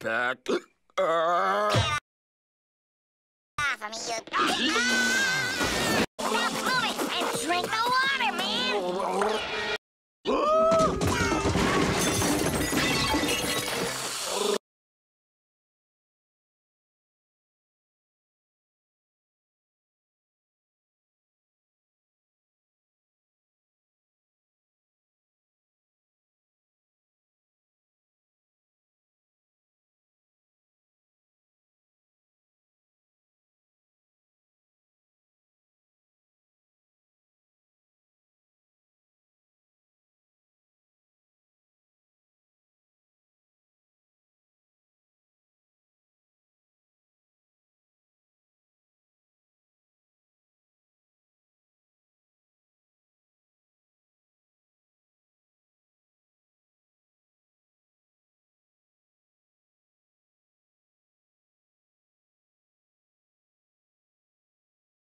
front, back. Uh. Off of me, you...